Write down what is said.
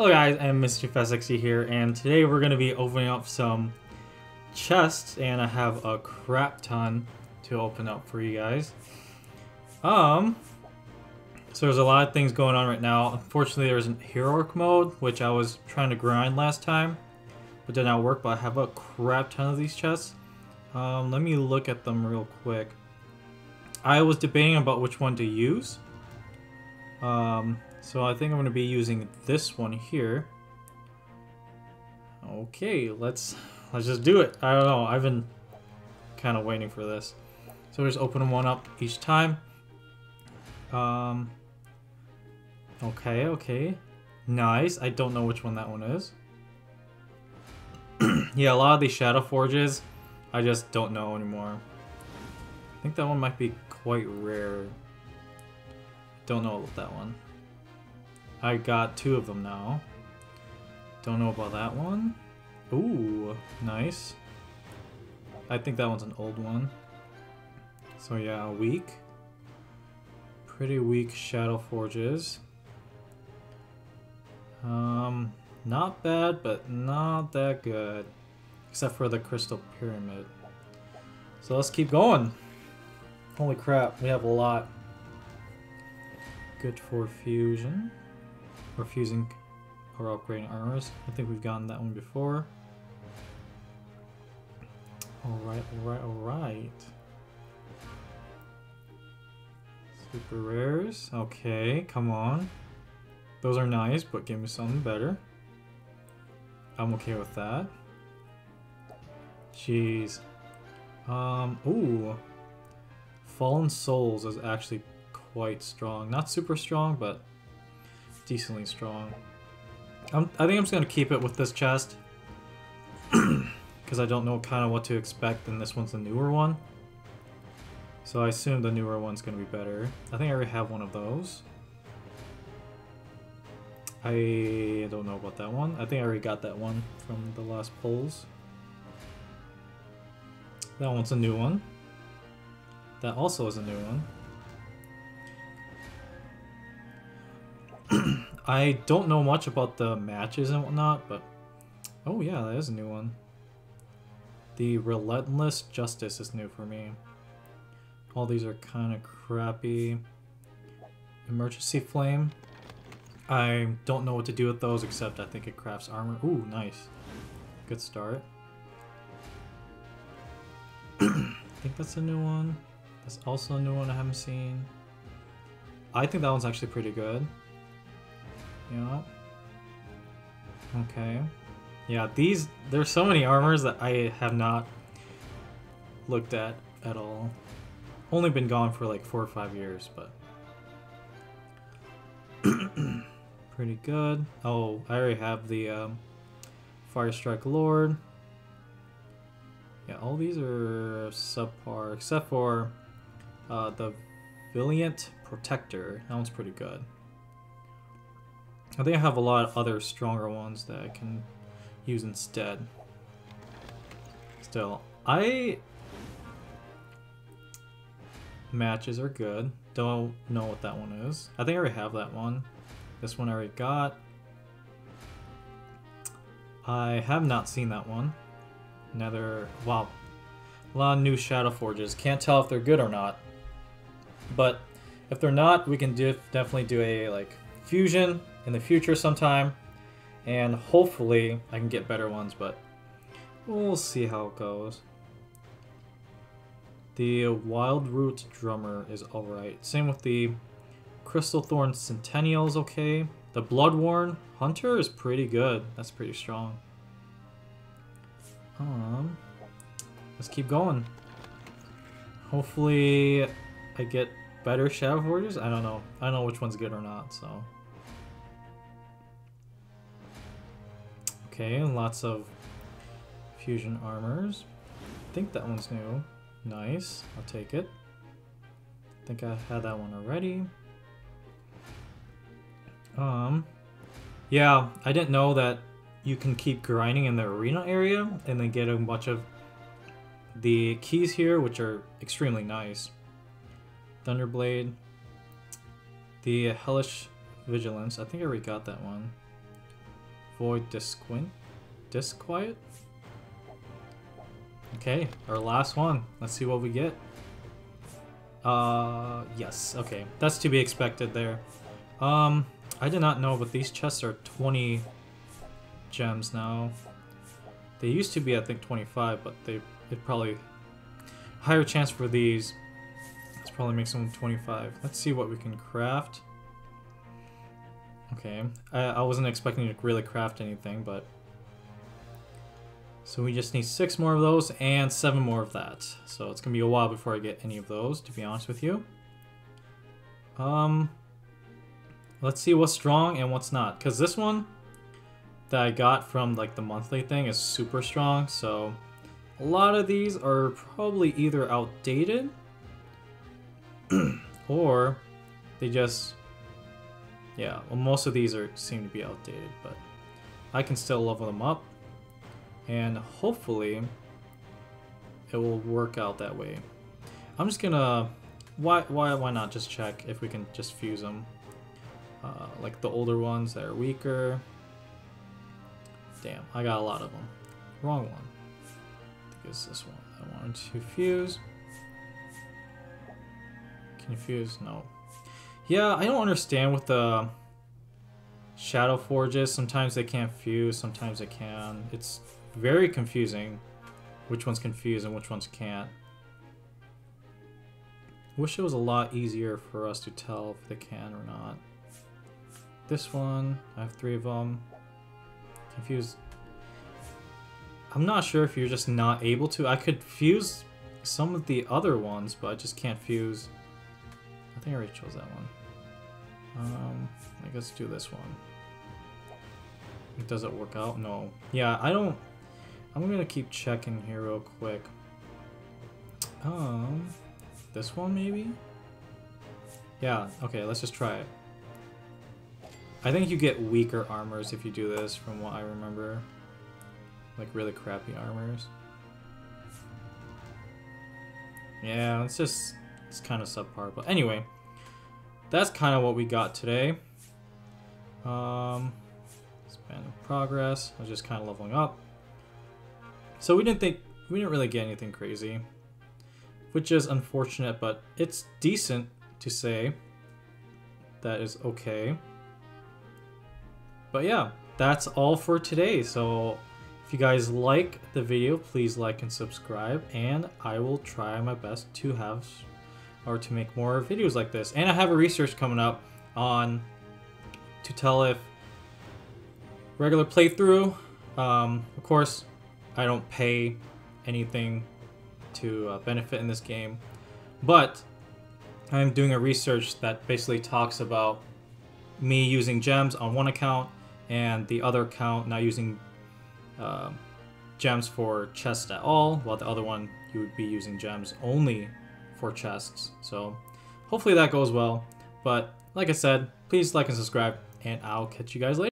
Hello guys, I'm Mr. Fessexy here, and today we're going to be opening up some chests, and I have a crap ton to open up for you guys. Um, so there's a lot of things going on right now. Unfortunately, there's a heroic mode, which I was trying to grind last time, but did not work, but I have a crap ton of these chests. Um, let me look at them real quick. I was debating about which one to use. Um, so I think I'm going to be using this one here. Okay, let's let's just do it. I don't know. I've been kind of waiting for this. So just open one up each time. Um. Okay, okay. Nice. I don't know which one that one is. yeah, a lot of these Shadow Forges, I just don't know anymore. I think that one might be quite rare. Don't know about that one. I got two of them now. Don't know about that one. Ooh, nice. I think that one's an old one. So yeah, weak. Pretty weak Shadow Forges. Um, not bad, but not that good. Except for the Crystal Pyramid. So let's keep going. Holy crap, we have a lot. Good for fusion. Or fusing or upgrading armors. I think we've gotten that one before. Alright, alright, alright. Super rares. Okay, come on. Those are nice, but give me something better. I'm okay with that. Jeez. Um, ooh. Fallen Souls is actually quite strong. Not super strong, but decently strong. I'm, I think I'm just going to keep it with this chest. Because I don't know kind of what to expect, and this one's the newer one. So I assume the newer one's going to be better. I think I already have one of those. I don't know about that one. I think I already got that one from the last polls. That one's a new one. That also is a new one. I don't know much about the matches and whatnot, but... Oh yeah, that is a new one. The Relentless Justice is new for me. All these are kind of crappy. Emergency Flame. I don't know what to do with those, except I think it crafts armor. Ooh, nice. Good start. I think that's a new one. That's also a new one I haven't seen. I think that one's actually pretty good. Yeah. Okay. Yeah, these, there's so many armors that I have not looked at at all. Only been gone for like four or five years, but... pretty good. Oh, I already have the um, Firestrike Lord. Yeah, all these are subpar, except for uh, the Valiant Protector. That one's pretty good. I think I have a lot of other stronger ones that I can use instead. Still, I... Matches are good. Don't know what that one is. I think I already have that one. This one I already got. I have not seen that one. Another... Wow. A lot of new Shadow Forges. Can't tell if they're good or not. But if they're not, we can do, definitely do a like fusion in the future sometime. And hopefully I can get better ones, but we'll see how it goes. The Wild Wildroot Drummer is alright. Same with the Crystal Thorn Centennial is okay. The Bloodworn Hunter is pretty good. That's pretty strong. Um, let's keep going. Hopefully I get better Shadow? I don't know. I don't know which one's good or not, so... Okay, lots of fusion armors. I think that one's new. Nice. I'll take it. I think I had that one already. Um, yeah, I didn't know that you can keep grinding in the arena area and then get a bunch of the keys here, which are extremely nice. Thunderblade. The Hellish Vigilance. I think I already got that one. Avoid disquint, disquiet. Okay, our last one. Let's see what we get. Uh, yes, okay. That's to be expected there. Um, I did not know, but these chests are 20 gems now. They used to be, I think, 25, but they it probably higher chance for these. This probably makes them 25. Let's see what we can craft. Okay, I, I wasn't expecting to really craft anything, but so we just need six more of those and seven more of that. So it's gonna be a while before I get any of those, to be honest with you. Um, let's see what's strong and what's not, because this one that I got from like the monthly thing is super strong. So a lot of these are probably either outdated or they just yeah, well most of these are seem to be outdated, but I can still level them up and hopefully it will work out that way. I'm just gonna why why why not just check if we can just fuse them uh, like the older ones that are weaker? Damn I got a lot of them. Wrong one. I think it's this one I wanted to fuse. Can fuse? No yeah I don't understand with the shadow forges sometimes they can't fuse sometimes they can it's very confusing which ones can fuse and which ones can't. Wish it was a lot easier for us to tell if they can or not. This one, I have three of them. Confused. I'm not sure if you're just not able to. I could fuse some of the other ones, but I just can't fuse. I think I already chose that one. Um, I guess do this one. Does it work out? No. Yeah, I don't I'm gonna keep checking here real quick. Um, this one maybe? Yeah, okay, let's just try it. I think you get weaker armors if you do this, from what I remember. Like really crappy armors. Yeah, it's just, it's kind of subpar. But anyway, that's kind of what we got today. Um, span of progress. I was just kind of leveling up. So we didn't think, we didn't really get anything crazy. Which is unfortunate, but it's decent to say. That is okay. But yeah, that's all for today. So if you guys like the video, please like and subscribe. And I will try my best to have or to make more videos like this. And I have a research coming up on to tell if regular playthrough, um, of course, I don't pay anything to uh, benefit in this game, but I'm doing a research that basically talks about me using gems on one account and the other account not using uh, gems for chests at all, while the other one you would be using gems only for chests. So hopefully that goes well. But like I said, please like and subscribe, and I'll catch you guys later.